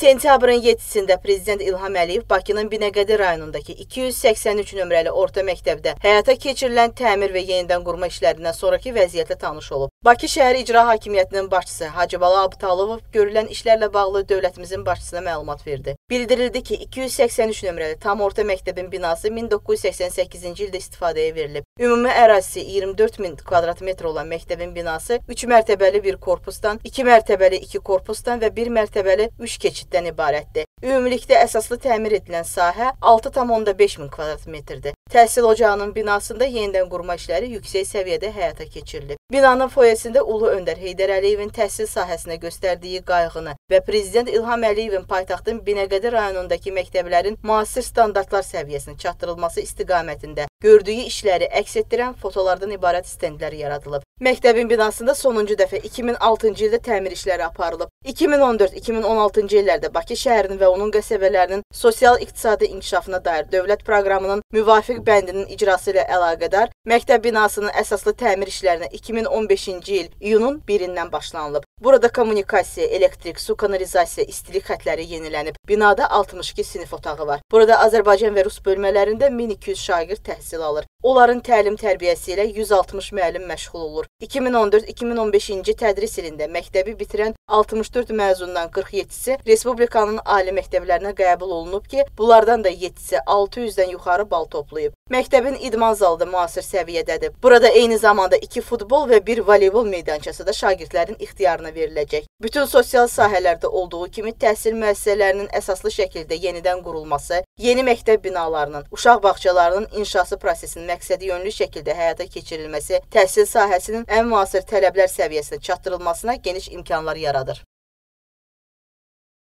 Sentyabrın 7-sində Prezident İlham Əliyev Bakının Binəqədi rayonundakı 283 nömrəli orta məktəbdə həyata keçirilən təmir və yenidən qurma işlərindən sonrakı vəziyyətlə tanış olub. Bakı şəhər İcra Hakimiyyətinin başçısı Hacıbala Abtalov görülən işlərlə bağlı dövlətimizin başçısına məlumat verdi. Bildirildi ki, 283 nömrəli tam orta məktəbin binası 1988-ci ildə istifadəyə verilib. Ümumi ərazisi 24 min kvadrat metr olan məktəbin binası 3 mərtəbəli bir korpusdan, 2 mərtəbəli 2 korpusdan və 1 mərtəbəli 3 keçiddən ibarətdir. Ümumilikdə əsaslı təmir edilən sahə 6,5 min kvadrat metrdir. Təhsil ocağının binasında yenidən qurma işləri yüksək səviyyədə həyata keçirilib. Binanın foyesində Ulu Öndər Heydər Əliyevin təhsil sahəsinə göstərdiyi qayğını və Prezident İlham Əliyevin paytaxtın Binəqədi rayonundakı məktəblərin müasir standartlar səviyyəsinə çatdırılması istiqamətində gördüyü işləri əks etdirən fotolardan ibarət stendlər yaradılıb. Məktəbin binasında sonuncu dəfə 2006-cı ildə təmir işləri aparılıb. 2014-2016-cı illərdə Bakı şəhərinin və onun qəsəbələrinin sosial-iqtisadi inkişafına dair dövlət proqramının müvafiq bəndinin icrası ilə əlaqədar məktəb binasının əsaslı təmir işlərinə 2015-ci il iyunun 1-dən başlanılıb. Burada kommunikasiya, elektrik, su kanalizasiya, istilik xətləri yenilənib. Binada 62 sinif otağı var. Burada Azərbaycan və Rus bölmələrində 1200 şagird təhsil alır. Onların təlim-tərbiyəsi ilə 160 müəllim məşğul olur. 2014-2015-ci tədris ilində məktəbi bitirən 64 məzundan 47-si respublikanın ali məktəblərinə qəbul olunub ki, bunlardan da 7-si 600-dən yuxarı bal toplayıb. Məktəbin idman zalı da müasir səviyyədədir. Burada eyni zamanda 2 futbol və 1 voleybol meydançası da şagirdlərin ixtiyarına veriləcək. Bütün sosial sahələrdə olduğu kimi təhsil müəssisələrinin əsaslı şəkildə yenidən qurulması, yeni məktəb binalarının, uşaq bağçalarının inşası prosesinin məqsədi yönlü şəkildə həyata keçirilməsi təhsil sahəsinin ən müasir tələblər səviyyəsinə çatdırılmasına geniş imkanlar yaradır.